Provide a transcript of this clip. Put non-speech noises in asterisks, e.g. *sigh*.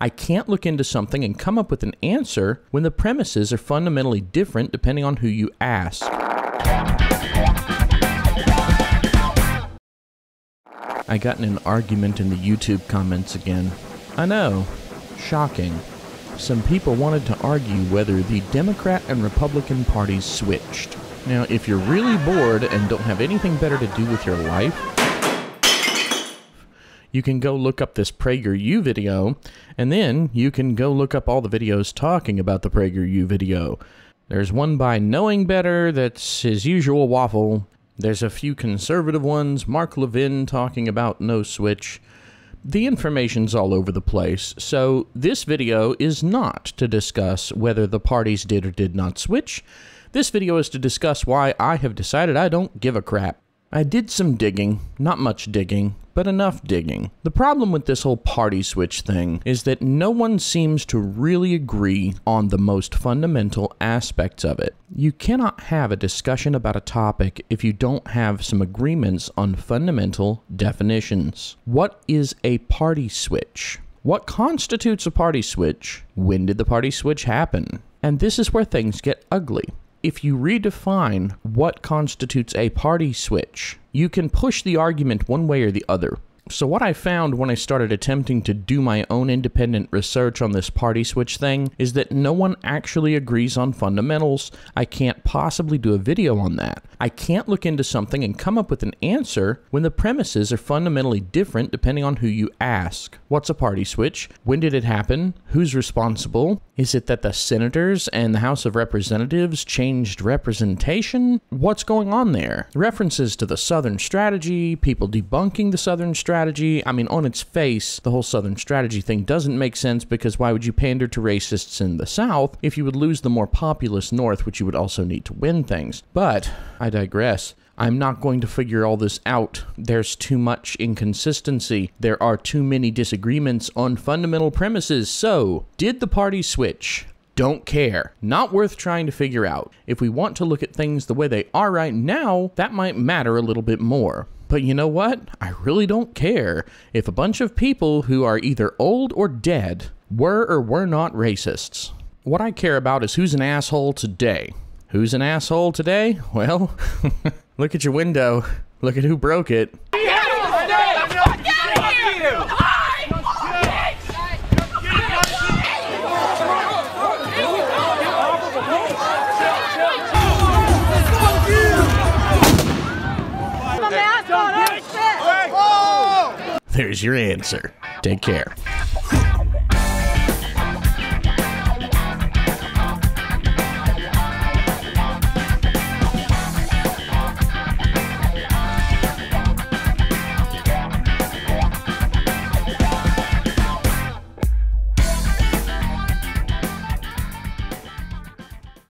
I can't look into something and come up with an answer when the premises are fundamentally different depending on who you ask. I got in an argument in the YouTube comments again. I know. Shocking. Some people wanted to argue whether the Democrat and Republican parties switched. Now, if you're really bored and don't have anything better to do with your life, you can go look up this PragerU video, and then you can go look up all the videos talking about the PragerU video. There's one by Knowing Better that's his usual waffle. There's a few conservative ones, Mark Levin talking about no switch. The information's all over the place, so this video is not to discuss whether the parties did or did not switch. This video is to discuss why I have decided I don't give a crap. I did some digging, not much digging, but enough digging. The problem with this whole party switch thing is that no one seems to really agree on the most fundamental aspects of it. You cannot have a discussion about a topic if you don't have some agreements on fundamental definitions. What is a party switch? What constitutes a party switch? When did the party switch happen? And this is where things get ugly if you redefine what constitutes a party switch, you can push the argument one way or the other. So, what I found when I started attempting to do my own independent research on this party switch thing is that no one actually agrees on fundamentals. I can't possibly do a video on that. I can't look into something and come up with an answer when the premises are fundamentally different depending on who you ask. What's a party switch? When did it happen? Who's responsible? Is it that the senators and the House of Representatives changed representation? What's going on there? References to the Southern strategy, people debunking the Southern strategy. I mean, on its face, the whole Southern strategy thing doesn't make sense because why would you pander to racists in the South if you would lose the more populous North, which you would also need to win things? But I digress. I'm not going to figure all this out. There's too much inconsistency. There are too many disagreements on fundamental premises. So, did the party switch? Don't care. Not worth trying to figure out. If we want to look at things the way they are right now, that might matter a little bit more. But you know what? I really don't care if a bunch of people who are either old or dead were or were not racists. What I care about is who's an asshole today. Who's an asshole today? Well, *laughs* look at your window. Look at who broke it. There's your answer. Take care.